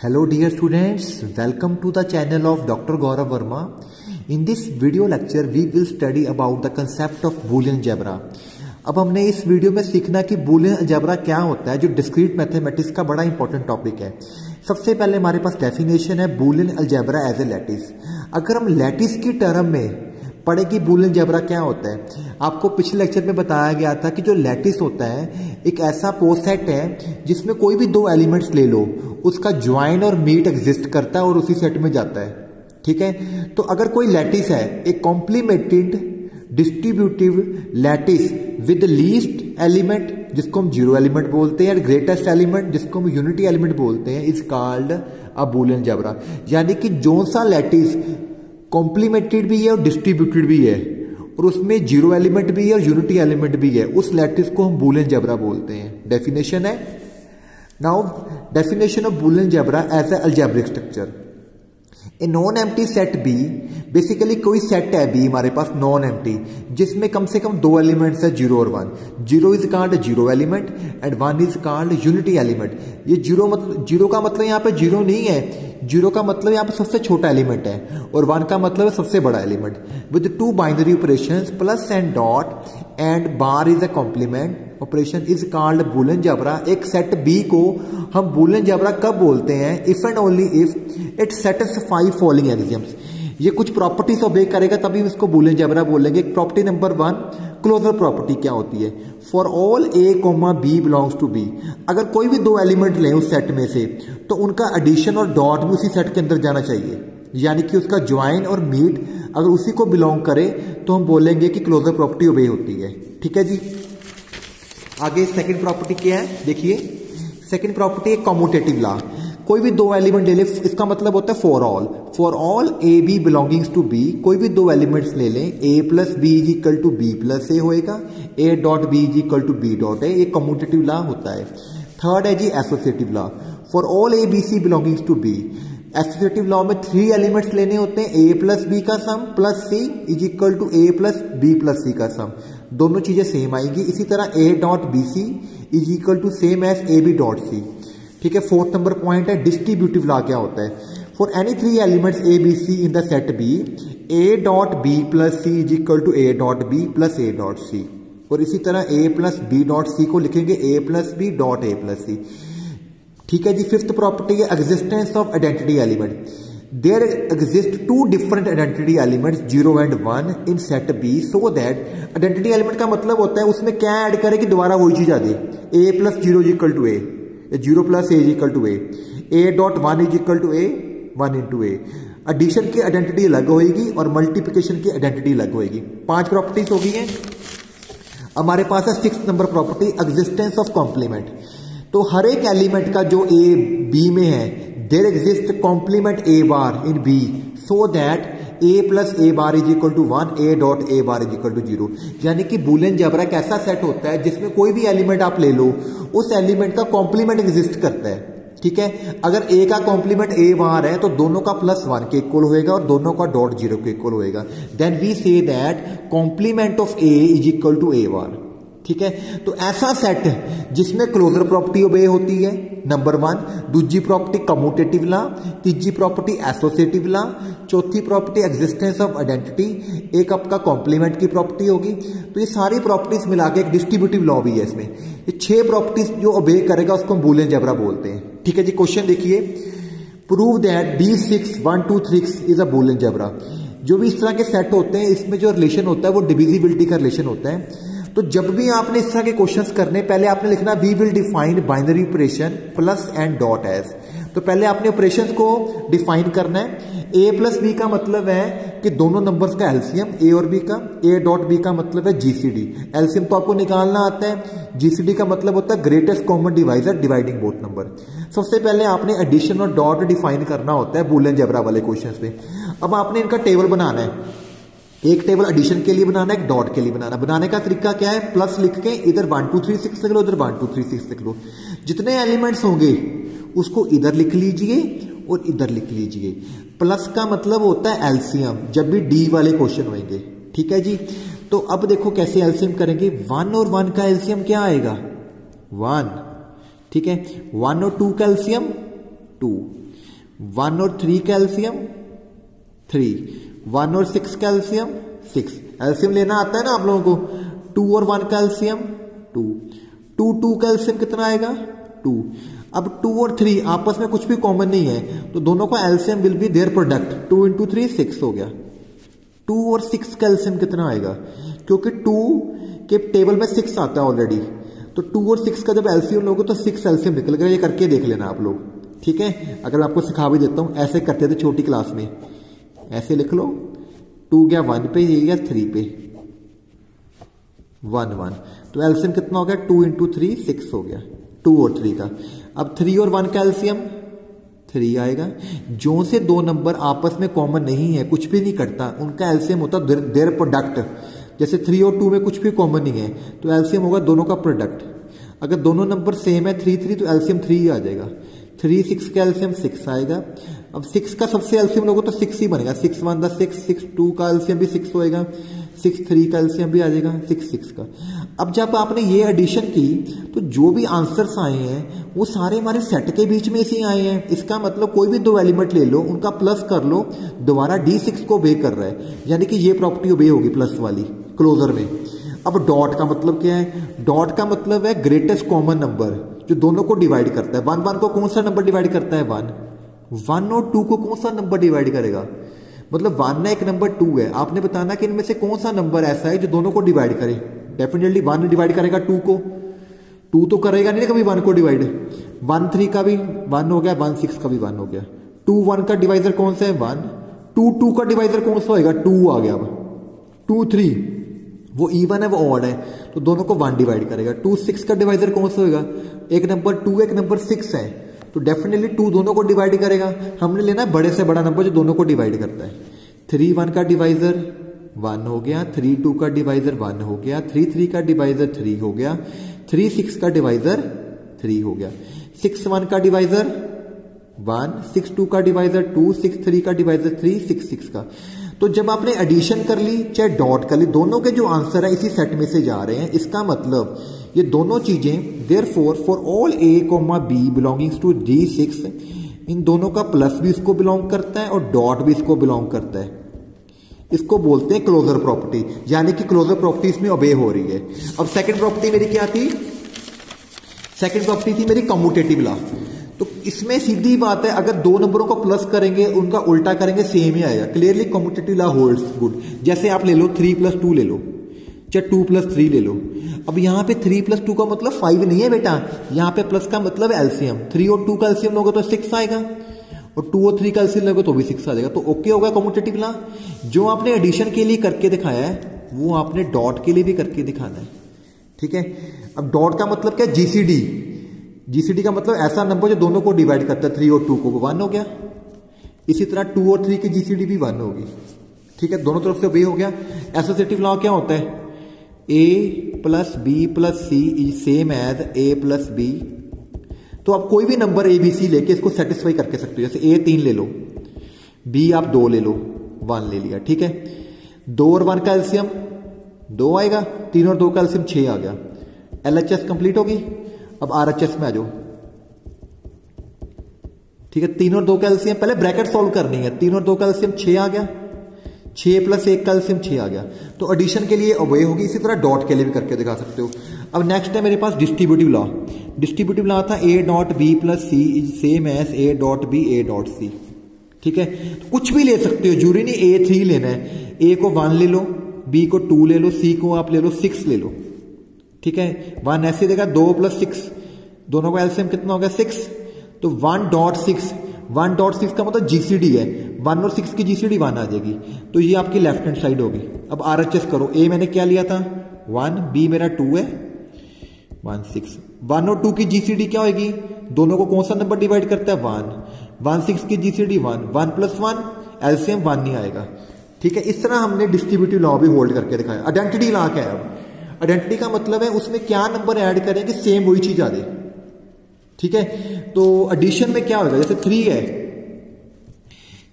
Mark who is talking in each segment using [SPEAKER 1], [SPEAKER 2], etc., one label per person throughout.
[SPEAKER 1] Hello dear students welcome to the channel of doctor Gaurav Verma in this video lecture we will study about the concept of Boolean algebra अब हमने इस video में सीखना कि Boolean जबरा क्या होता है, जो डिस्क्रीट मैथमेटिक्स का बड़ा इंपॉर्टेंट टॉपिक है। सबसे पहले हमारे पास डेफिनेशन है Boolean algebra as a lattice अगर हम लेटिस की टर्म में पढ़े कि बूलियन जबरा क्या होता है? आपको पिछले लेक्चर में बताया गया था कि जो लैटिस होता है, एक ऐसा पोसेट है जिसमें कोई भी दो एलिमेंट्स ले लो, उसका ज्वाइन और मीट एग्जिस्ट करता है और उसी सेट में जाता है। ठीक है? तो अगर कोई लैटिस है, एक complemented distributive lattice with least element जिसको हम ज़ीरो एलिमेंट बोलते हैं ग्रेटेस्ट एलिमेंट जिसको हम यूनिटी एलिमेंट बोलते हैं इज़ कॉल्ड अ जबरा यानी कि जो सा लैटिस कॉम्प्लीमेंटेड भी है और डिस्ट्रीब्यूटेड भी है। और उसमें ज़ीरो एलिमेंट भी है और यूनिटी एलिमेंट भी है। उस लैटिस को हम बुलियन जबरा बोलते हैं। डेफिनेशन है। Now definition of Boolean algebra as a algebraic structure a non empty set B basically कोई सेट है बी हमारे पास नॉन एम्प्टी जिसमें कम से कम दो एलिमेंट्स है ज़ीरो और one zero is called zero element and one is called unity element ये ज़ीरो मतलब ज़ीरो का मतलब यहाँ पे ज़ीरो नहीं है। ज़ीरो का मतलब यहाँ पर सबसे छोटा एलिमेंट है और वन का मतलब है सबसे बड़ा element. With two binary operation plus and dot and bar is a complement operation is called Boolean algebra एक सेट बी को हम बुलन जबरा कब बोलते हैं? If and only if it satisfy following axioms ये कुछ प्रॉपर्टीज़ ऑबे करेगा, तभी इसको बुलन जबरा बोलेंगे। Property number one closure property क्या होती है? For all A comma B belongs to B अगर कोई भी दो एलिमेंट लें उस सेट में से तो उनका एडिशन और डॉट भी उसी सेट के अंदर जाना चाहिए। यानी कि उसका ज्वाइन और मीट अगर उसी को बिलोंग करे तो हम बोलेंगे कि क्लोजर प्रॉपर्टी ओबे होती है। ठीक है जी? आगे सेकंड प्रॉपर्टी क्या है? देखिए सेकंड प्रॉपर्टी है कॉमोटेटिव लॉ कोई भी दो एलिमेंट ले ले, इसका मतलब होता है for all for all A B belongings to B कोई भी दो एलिमेंट्स ले लें A plus B is equal to B plus A होएगा A dot B is equal to B dot A commutative law होता है. थर्ड है जी associative law for all A B C belongings to B associative law में three elements लेने होते हैं ए plus B का sum plus C is equal to A plus B plus C का sum दोनों चीज़ें सेम आएँगी. इसी तरह A dot B C is equal to same as A B dot C ठीक है? फोर्थ नंबर पॉइंट है डिस्ट्रीब्यूटिव लॉ क्या होता है? For any three elements A B C in the set B A dot B plus C is equal to A dot B plus A dot C और इसी तरह A plus B dot C को लिखेंगे A plus B dot A plus C ठीक है जी? Fifth property है existence of identity element there exist two different identity elements zero and one in set B so that identity element का मतलब होता है उसमें क्या ऐड करे कि दोबारा वही चीज़ आ जाए। A plus zero equal to A zero plus A is equal to A. A dot one is equal to A one into A addition की आइडेंटिटी अलग होगी और मल्टीप्लिकेशन की आइडेंटिटी अलग होगी पाँच प्रॉपर्टीज़ होगी हैं। हमारे पास है six number property existence of complement तो हर एक एलिमेंट का जो ए बी में है there exist complement A bar in B so that A plus A bar is equal to one A dot A bar is equal to zero यानी कि Boolean जबरा एक ऐसा सेट होता है, जिसमें कोई भी एलिमेंट आप ले लो, उस एलिमेंट का कॉम्प्लीमेंट एग्जिस्ट करता है। ठीक है? अगर ए का कॉम्प्लीमेंट ए बार है तो दोनों का प्लस वन के इक्वल होएगा और दोनों का डॉट ज़ीरो के इक्वल होएगा। Then we say that complement of A is equal to A bar ठीक है? तो ऐसा सेट जिसमें क्लोजर प्रॉपर्टी ओबे होती है नंबर वन दूजी प्रॉपर्टी कम्यूटेटिव ला तीजी प्रॉपर्टी एसोसिएटिव ला, चौथी प्रॉपर्टी एग्जिस्टेंस ऑफ़ आइडेंटिटी एक आपका कॉम्प्लीमेंट की प्रॉपर्टी होगी। तो ये सारी प्रॉपर्टीज़ मिला के एक डिस्ट्रीब्यूटिव लॉ भी है इसमें। ये छह प्रॉपर्टीज़ जो ओबे करेगा, उसको हम बुलियन जबरा बोलते हैं। ठीक है जी क्वेश्चन देखिए। Prove that D six one two three is a Boolean algebra जो भी इस तरह के सेट होते हैं, इसमें जो रिलेशन होता है, वो डिविजिबिलिटी का रिलेशन होता है। तो जब भी आपने इस तरह के क्वेश्चंस करने, पहले आपने लिखना we will define binary operation plus and dot as तो पहले आपने ऑपरेशन को डिफाइन करना है। ए प्लस बी का मतलब है कि दोनों नंबर्स का एल्सियम ए और बी का ए डॉट बी का मतलब है जीसीडी एल्सियम तो आपको निकालना आता है। जीसीडी का मतलब होता है greatest common divisor dividing both number सबसे पहले आपने एडिशन और डॉट डिफाइन करना होता है बुलेन जबरा वाले क्वेश्चन में अब आपने इनका टेबल बनाना है। एक टेबल एडिशन के लिए बनाना, एक डॉट के लिए बनाना। बनाने का तरीका क्या है? प्लस लिख के इधर वन टू थ्री सिक्स लिख लो इधर वन टू थ्री सिक्स लिख लो। जितने एलिमेंट्स होंगे, उसको इधर लिख लीजिए और इधर लिख लीजिए। प्लस का मतलब होता है एल्सियम जब भी डी वाले क्वेश्चन होंगे ठीक है जी? तो अब देखो कैसे एल्सियम करेंगे। वन और वन का एल्सियम क्या आएगा? वन ठीक है? वन और टू का एल्सियम टू वन और थ्री कैल्शियम थ्री वन और सिक्स कैल्शियम सिक्स एल्शियम लेना आता है ना आप लोगों को? टू और one LCM two two two LCM कितना आएगा? टू अब टू और थ्री आपस में कुछ भी कॉमन नहीं है तो दोनों का LCM will be their product two into three six हो गया. टू और सिक्स कैल्शियम कितना आएगा? क्योंकि टू के टेबल में सिक्स आता है ऑलरेडी तो टू और सिक्स का जब एल्सियम लोगे तो सिक्स एल्सियम निकल गया। ये करके देख लेना आप लोग। ठीक है? अगर आपको सिखा भी देता हूँ, ऐसे करते थे छोटी क्लास में। ऐसे लिख लो। टू गया वन पे, ये गया थ्री पे। One one. तो एल्सियम कितना हो गया? टू इंटू थ्री सिक्स हो गया। टू और थ्री का। अब थ्री और वन का एल्सियम? थ्री आएगा। जो से दो नंबर आपस में कॉमन नहीं है, कुछ भी नहीं करता, उनका एल्सियम होता देर प्रोडक्ट जैसे थ्री और टू में कुछ भी कॉमन नहीं है तो एल्सियम होगा दोनों का प्रोडक्ट अगर दोनों नंबर सेम है थ्री थ्री तो एल्सियम थ्री आ जाएगा। थ्री सिक्स का एल्सियम सिक्स आएगा। अब सिक्स का सबसे एल्सियम लोगों तो सिक्स ही बनेगा। Six one the six six two का एल्सियम भी सिक्स होएगा। सिक्स थ्री का एल्सियम भी आ जाएगा। सिक्स सिक्स का। अब जब आपने ये एडिशन की तो जो भी आंसर्स आए हैं, वो सारे हमारे सेट के बीच में से आए हैं। इसका मतलब कोई भी दो एलिमेंट ले लो, उनका प्लस कर लो, दोबारा डी सिक्स को बे कर रहा है। यानी कि ये प्रॉपर्टी ओबे होगी प्लस वाली क्लोजर में। अब डॉट का मतलब क्या है? डॉट का मतलब है ग्रेटेस्ट कॉमन नंबर जो दोनों को डिवाइड करता है। वन वन को कौन सा नंबर डिवाइड करता है? वन वन और टू को कौन सा नंबर डिवाइड करेगा? मतलब वन है एक नंबर टू है। आपने बताना कि इनमें से कौन सा नंबर ऐसा है जो दोनों को डिवाइड करे? डेफिनेटली वन डिवाइड करेगा टू को। टू तो करेगा नहीं कभी वन को डिवाइड वन थ्री का भी वन हो गया वन सिक्स का भी वन हो गया। टू वन का डिवाइजर कौन सा है? वन टू टू का डिवाइजर कौन सा होगा टू आ गया अब। टू थ्री वो इवन है, वो ऑड है। तो दोनों को वन डिवाइड करेगा। टू सिक्स का डिवाइजर कौन सा होगा एक नंबर टू एक नंबर सिक्स है। तो डेफिनेटली टू दोनों को डिवाइड करेगा। हमने लेना है बड़े से बड़ा नंबर जो दोनों को डिवाइड करता है। थ्री वन का डिवाइजर वन हो गया थ्री टू का डिवाइजर वन हो गया थ्री थ्री का डिवाइजर थ्री हो गया थ्री सिक्स का डिवाइजर थ्री हो गया। सिक्स वन का डिवाइजर वन सिक्स टू का डिवाइजर टू सिक्स थ्री का डिवाइजर थ्री सिक्स सिक्स का। तो जब आपने एडिशन कर ली, चाहे डॉट कर ली, दोनों के जो आंसर है इसी सेट में से जा रहे हैं, इसका मतलब ये दोनों चीज़ें there four for all A comma B belongings to D six इन दोनों का प्लस भी इसको बिलोंग करता है और डॉट भी इसको बिलोंग करता है। इसको बोलते हैं क्लोजर प्रॉपर्टी यानी कि क्लोजर प्रॉपर्टी इसमें ओबे हो रही है। अब सेकंड प्रॉपर्टी मेरी क्या थी? सेकंड प्रॉपर्टी थी मेरी कम्यूटेटिव लॉ तो इसमें सीधी बात है, अगर दो नंबरों को प्लस करेंगे, उनका उल्टा करेंगे सेम ही आएगा। Clearly commutative law holds good जैसे आप ले लो थ्री प्लस टू ले लो, चाहे टू प्लस थ्री ले लो। अब यहाँ पे थ्री प्लस टू का मतलब फाइव नहीं है बेटा। यहाँ पे प्लस का मतलब एल्सियम थ्री और टू का एल्सियम लोगे तो सिक्स आएगा। और टू और थ्री का एल्सियम लोगे तो भी सिक्स आ जाएगा। तो ओके होगा कॉम्पिटेटिव लॉ जो आपने एडिशन के लिए करके दिखाया है, वो आपने डॉट के लिए भी करके दिखाना है। ठीक है? अब डॉट का मतलब क्या? जीसीडी जीसीडी का मतलब ऐसा नंबर जो दोनों को डिवाइड करता है थ्री और टू को वन हो गया। इसी तरह टू और थ्री की जीसीडी भी वन होगी। ठीक है? दोनों तरफ़ से वे हो गया। एसोसिएटिव लॉ क्या होता है? A plus B plus C is same as A plus B तो आप कोई भी नंबर ए बी सी लेके इसको सेटिस्फाई करके सकते हो। जैसे ए तीन ले लो बी आप दो ले लो वन ले लिया। ठीक है? दो और वन का एल्सियम दो आएगा। तीन और दो का एल्सियम छह आ गया। एल एच एस कंप्लीट होगी। अब आर एच एस में आ जाओ। ठीक है, तीन और दो कैल्सियम पहले ब्रैकेट सॉल्व करनी है। तीन और दो कैल्सियम छह आ गया। छह प्लस एक कैल्सियम छह आ गया। तो एडिशन के लिए अवे होगी, इसी तरह डॉट के लिए भी करके दिखा सकते हो। अब नेक्स्ट है मेरे पास डिस्ट्रीब्यूटिव लॉ डिस्ट्रीब्यूटिव लॉ था A dot B plus C is same as A dot B A dot C ठीक है? तो कुछ भी ले सकते हो, ज़रूरी नहीं ए थ्री लेना है। ए को वन ले लो बी को टू ले लो सी को आप ले लो सिक्स ले लो। ठीक है? वन ऐसे देगा दो प्लस सिक्स दोनों का एल्सियम कितना हो गया? सिक्स तो one dot six one dot six का मतलब जीसीडी है. वन और सिक्स की जीसीडी वन आ जाएगी. तो ये आपकी लेफ़्ट हैंड साइड होगी. अब आर एच एस करो. ए मैंने क्या लिया था? वन बी मेरा टू है. वन सिक्स वन और टू की जीसीडी क्या होगी? दोनों को कौन सा नंबर डिवाइड करता है? वन वन सिक्स की GCD one one plus one LCM one नहीं आएगा. ठीक है? इस तरह हमने डिस्ट्रीब्यूटिव लॉ भी होल्ड करके दिखाया. आइडेंटिटी लॉ क्या है? अब आइडेंटिटी का मतलब है उसमें क्या नंबर ऐड करें कि सेम वही चीज़ आ जाए। ठीक है? तो एडिशन में क्या होगा जैसे थ्री है।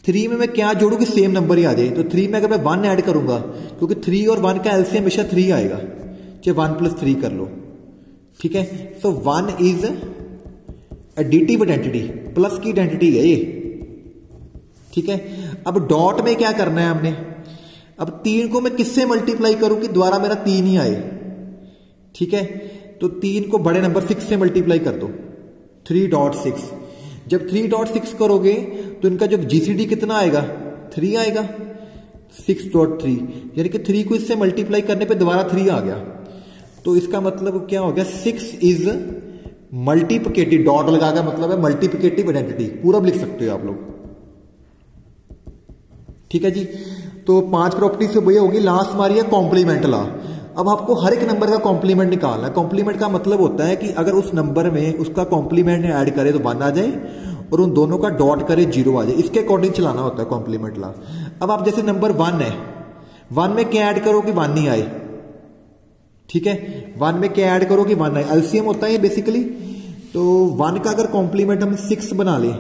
[SPEAKER 1] थ्री में मैं क्या जोड़ू कि सेम नंबर ही आ जाए? तो थ्री में अगर मैं वन ऐड करूँगा, क्योंकि थ्री और वन का एलसीएम हमेशा थ्री आएगा। चाहे वन प्लस थ्री कर लो। ठीक है? So one is additive identity plus की आइडेंटिटी है ये। ठीक है? अब डॉट में क्या करना है हमने? अब तीन को मैं किससे मल्टीप्लाई करूँ कि द्वारा मेरा तीन ही आए? ठीक है? तो तीन को बड़े नंबर सिक्स से मल्टीप्लाई कर दो। थ्री डॉट सिक्स जब थ्री डॉट सिक्स करोगे तो इनका जो जीसीडी कितना आएगा? थ्री आएगा। सिक्स डॉट थ्री यानी कि थ्री को इससे मल्टीप्लाई करने पे दोबारा थ्री आ गया। तो इसका मतलब क्या हो गया? सिक्स इज़ मल्टीप्लिकेटिव डॉट लगा का मतलब है मल्टीप्लिकेटिव आइडेंटिटी पूरा लिख सकते हो आप लोग। ठीक है जी? तो पाँच प्रॉपर्टी से वही होगी लास्ट हमारी है कॉम्प्लीमेंट ला अब आपको हर एक नंबर का कॉम्प्लीमेंट निकालना है। कॉम्प्लीमेंट का मतलब होता है कि अगर उस नंबर में उसका कॉम्प्लीमेंट ऐड करे तो वन आ जाए और उन दोनों का डॉट करे ज़ीरो आ जाए। इसके अकॉर्डिंग चलाना होता है कॉम्प्लीमेंट ला। अब आप जैसे नंबर वन है। वन में क्या ऐड करो कि वन नहीं आए। ठीक है? वन में क्या ऐड करो कि वन आए एलसीएम होता है बेसिकली तो वन का अगर कॉम्प्लीमेंट हम सिक्स बना लें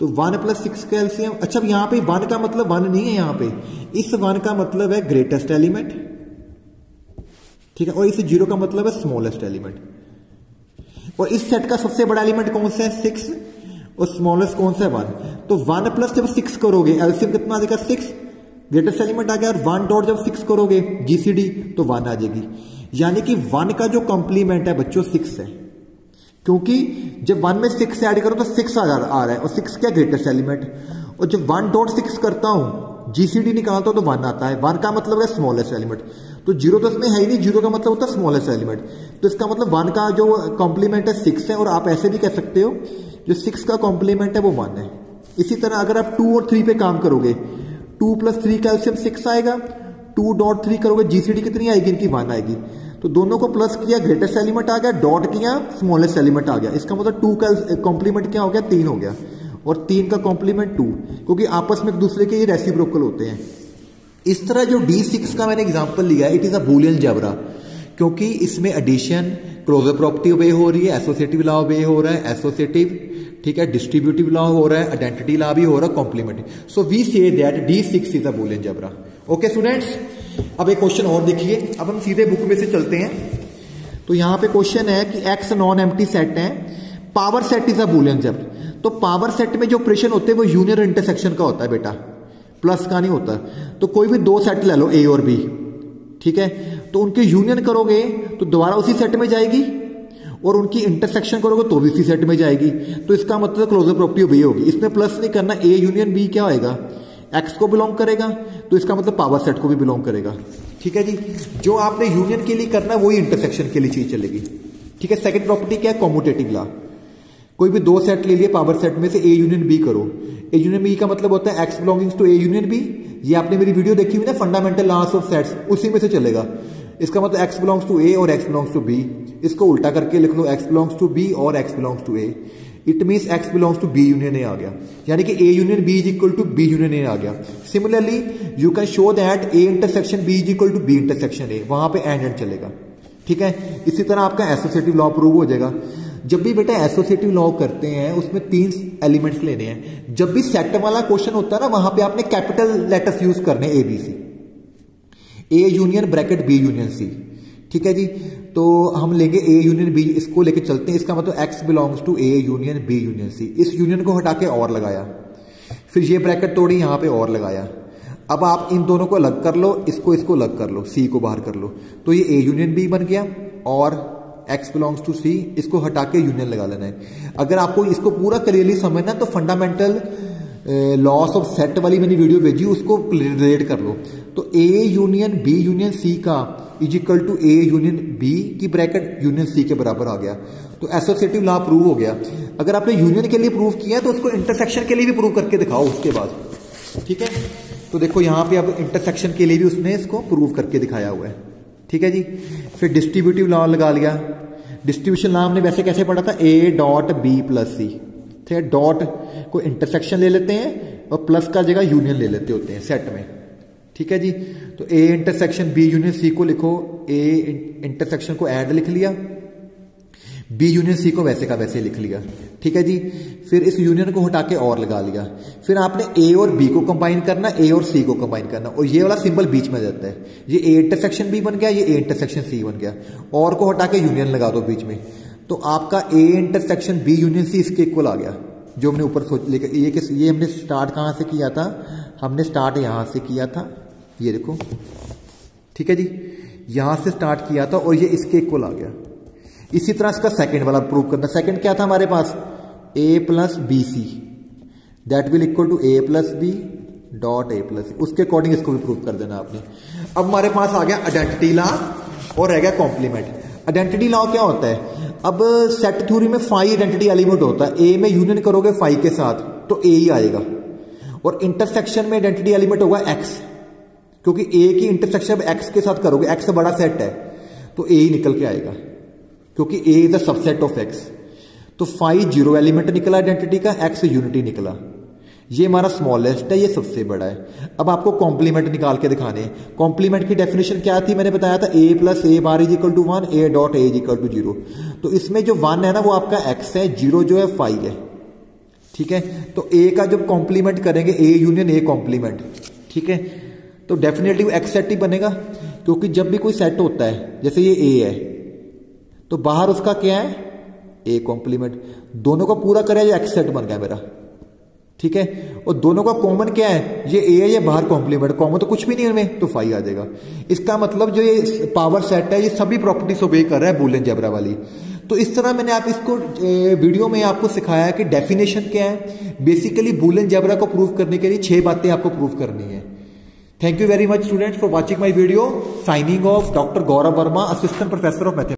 [SPEAKER 1] तो वन प्लस सिक्स का एलसीएम अच्छा यहाँ पे वन का मतलब वन नहीं है यहाँ पे। इस वन का मतलब है ग्रेटेस्ट एलिमेंट ठीक है? और इस ज़ीरो का मतलब है स्मॉलेस्ट एलिमेंट और इस सेट का सबसे बड़ा एलिमेंट कौन सा है? सिक्स और स्मॉलेस्ट कौन सा है? वन तो वन प्लस जब सिक्स करोगे एलसीएम कितना आ जाएगा? सिक्स ग्रेटेस्ट एलिमेंट आ गया और वन डॉट जब सिक्स करोगे जीसीडी तो वन आ जाएगी. यानी कि वन का जो कंप्लीमेंट है बच्चों सिक्स है. क्योंकि जब वन में सिक्स ऐड करो तो सिक्स आ रहा है. और सिक्स क्या? ग्रेटेस्ट एलिमेंट और जब वन डॉट सिक्स करता हूँ जीसीडी निकालता हूँ तो वन आता है। वन का मतलब है स्मॉलेस्ट एलिमेंट तो ज़ीरो तो इसमें है ही नहीं। ज़ीरो का मतलब होता है स्मॉलेस्ट एलिमेंट तो इसका मतलब वन का जो कॉम्प्लीमेंट है सिक्स है, और आप ऐसे भी कह सकते हो, जो सिक्स का कॉम्प्लीमेंट है वो वन है। इसी तरह अगर आप टू और थ्री पे काम करोगे two plus three LCM six आएगा टू डॉट थ्री करोगे जीसीडी कितनी आएगी? इनकी वन आएगी। तो दोनों को प्लस किया ग्रेटेस्ट एलिमेंट आ गया डॉट किया स्मॉलेस्ट एलिमेंट आ गया। इसका मतलब टू का कॉम्प्लीमेंट क्या हो गया? तीन हो गया। और तीन का कॉम्प्लीमेंट टू क्योंकि आपस में एक दूसरे के ये रेसिप्रोकल होते हैं। इस तरह जो डी सिक्स का मैंने एग्ज़ाम्पल लिया it is a Boolean algebra क्योंकि इसमें एडिशन क्लोजर प्रॉपर्टी ओबे हो रही है एसोसिएटिव लॉ ओबे हो रहा है एसोसिएटिव ठीक है डिस्ट्रीब्यूटिव लॉ हो रहा है आइडेंटिटी लॉ भी हो रहा है complement so we say that D six is a Boolean algebra okay students अब एक क्वेश्चन और देखिए। अब हम सीधे बुक में से चलते हैं। तो यहाँ पे क्वेश्चन है कि एक्स नॉन एम्प्टी सेट है। Power set is a Boolean जब तो पावर सेट में जो ऑपरेशन होते हैं, वो यूनियन इंटरसेक्शन का होता है बेटा। प्लस का नहीं होता। तो कोई भी दो सेट ले लो ए और बी ठीक है? तो उनके यूनियन करोगे तो दोबारा उसी सेट में जाएगी। और उनकी इंटरसेक्शन करोगे तो भी उसी सेट में जाएगी। तो इसका मतलब क्लोजर प्रॉपर्टी वही होगी। इसमें प्लस नहीं करना ए यूनियन बी क्या होएगा? एक्स को बिलोंग करेगा तो इसका मतलब पावर सेट को भी बिलोंग करेगा। ठीक है जी? जो आपने यूनियन के लिए करना है, वही इंटरसेक्शन के लिए चीज़ चलेगी। ठीक है? सेकंड प्रॉपर्टी क्या है? कॉम्यूटेटिव लॉ कोई भी दो सेट ले लिए पावर सेट में से ए यूनियन बी करो। ए यूनियन बी का मतलब होता है X belongings to A union B ये आपने मेरी वीडियो देखी हुई ना फंडामेंटल लॉस ऑफ़ सेट्स उसी में से चलेगा। इसका मतलब एक्स बिलोंग्स टू ए और एक्स बिलोंग्स टू बी इसको उल्टा करके लिख लो एक्स बिलोंग्स टू बी और X belongs to A it mean X belongs to B union A आ गया। यानी कि A union B is equal to B union A आ गया। Similarly you can show that A intersection B is equal to B intersection A वहाँ पे and and चलेगा। ठीक है? इसी तरह आपका एसोसिएटिव लॉ प्रूव हो जाएगा। जब भी बेटा एसोसिएटिव लॉ करते हैं, उसमें तीन एलिमेंट्स लेने हैं। जब भी सेट वाला क्वेश्चन होता है ना, वहाँ पे आपने कैपिटल लेटर्स यूज़ करने A B C A union bracket, B union C. ठीक है जी? तो हम लेंगे ए यूनियन, बी, इसको लेके चलते हैं। इसका मतलब X belongs to A union, B union C. इस यूनियन को हटा के और लगाया। फिर ये ब्रैकेट तोड़ी, यहाँ पे और लगाया। अब आप इन दोनों को अलग कर लो, इसको इसको अलग कर लो, सी को बाहर कर लो। तो ये ए यूनियन, बी बन गया। और एक्स बिलोंग्स टू सी इसको हटा के यूनियन लगा लेना है। अगर आपको इसको पूरा क्लियरली समझना तो फंडामेंटल लॉस ऑफ़ सेट वाली मैंने वीडियो भेजी, उसको रिलेट कर लो। तो A union B union C का is equal to A union B की ब्रैकेट यूनियन सी के बराबर आ गया। तो एसोसिएटिव लॉ प्रूव हो गया। अगर आपने यूनियन के लिए प्रूव किया तो उसको इंटरसेक्शन के लिए भी प्रूव करके दिखाओ उसके बाद। ठीक है? तो देखो यहाँ पे अब इंटरसेक्शन के लिए भी उसने इसको प्रूव करके दिखाया हुआ है। ठीक है जी? फिर डिस्ट्रीब्यूटिव लॉ लगा लिया। डिस्ट्रीब्यूशन लॉ हमने वैसे कैसे पढ़ा था? A dot B plus C ठीक है डॉट को इंटरसेक्शन ले लेते हैं और प्लस का जगह यूनियन ले लेते होते हैं सेट में। ठीक है जी? तो A intersection B union C को लिखो। ए इंटरसेक्शन को एड लिख लिया। बी यूनियन सी को वैसे का वैसे लिख लिया। ठीक है जी? फिर इस यूनियन को हटा के और लगा लिया। फिर आपने ए और बी को कंबाइन करना ए और सी को कंबाइन करना। और ये वाला सिंबल बीच में जाता है। ये ए इंटरसेक्शन बी बन गया, ये ए इंटरसेक्शन सी बन गया। और को हटा के यूनियन लगा दो बीच में। तो आपका A intersection B union C इसके इक्वल आ गया। जो हमने ऊपर सोच लेकर ये किस, ये हमने स्टार्ट कहाँ से किया था? हमने स्टार्ट यहाँ से किया था। ये देखो। ठीक है जी? यहाँ से स्टार्ट किया था और ये इसके इक्वल आ गया। इसी तरह इसका सेकंड वाला प्रूव करना सेकंड क्या था हमारे पास? A plus B C that will equal to A plus B dot A plus उसके अकॉर्डिंग इसको भी प्रूव कर देना आपने। अब हमारे पास आ गया आइडेंटिटी लॉ और रह गया कॉम्प्लीमेंट आइडेंटिटी लॉ क्या होता है? अब सेट थ्योरी में फाइव आइडेंटिटी एलिमेंट होता है। ए में यूनियन करोगे फाइव के साथ तो ए ही आएगा। और इंटरसेक्शन में आइडेंटिटी एलिमेंट होगा एक्स क्योंकि ए की इंटरसेक्शन एक्स के साथ करोगे एक्स बड़ा सेट है तो ए ही निकल के आएगा। क्योंकि A is the subset of X तो फाइव ज़ीरो एलिमेंट निकला आइडेंटिटी का एक्स यूनिटी निकला। ये हमारा स्मॉलेस्ट है, ये सबसे बड़ा है। अब आपको कॉम्प्लीमेंट निकाल के दिखाने कॉम्प्लीमेंट की डेफिनेशन क्या थी? मैंने बताया था A plus A bar is equal to one A dot A is equal to zero तो इसमें जो वन है ना, वो आपका एक्स है ज़ीरो जो है फाइव है। ठीक है? तो ए का जब कॉम्प्लीमेंट करेंगे ए यूनियन ए कॉम्प्लीमेंट ठीक है? तो डेफिनेटली एक्स सेट ही बनेगा, क्योंकि जब भी कोई सेट होता है, जैसे ये ए है तो बाहर उसका क्या है? ए कॉम्प्लीमेंट दोनों का पूरा करे एक्स सेट बन गया मेरा? ठीक है? और दोनों का कॉमन क्या है? ये ए है, ये बाहर कॉम्प्लीमेंट कॉमन तो कुछ भी नहीं है तो फाइव आ जाएगा। इसका मतलब जो ये पावर सेट है, ये सभी प्रॉपर्टीज़ ओबे कर रहा है बुलियन जबरा वाली। तो इस तरह मैंने आप इसको वीडियो में आपको सिखाया कि डेफिनेशन क्या है। बेसिकली बुलियन जबरा को प्रूव करने के लिए छह बातें आपको प्रूव करनी है। Thank you very much students for watching my video signing off doctor Gaurav Verma assistant professor of mathematics